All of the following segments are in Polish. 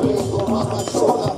sabe cómo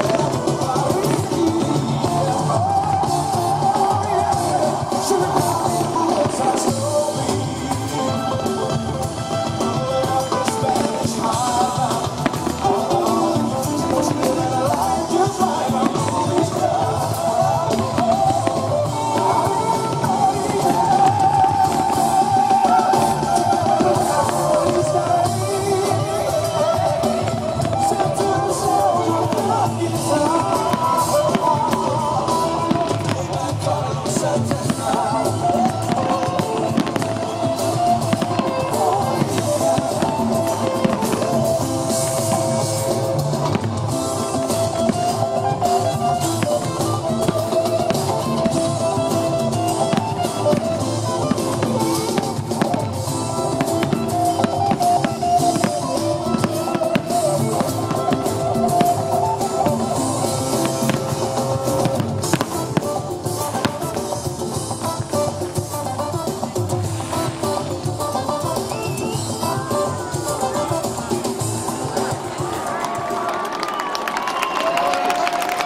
sometimes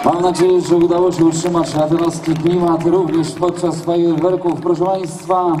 Mam nadzieję, że udało się utrzymać latynoski klimat również podczas fajerwerków. Proszę Państwa,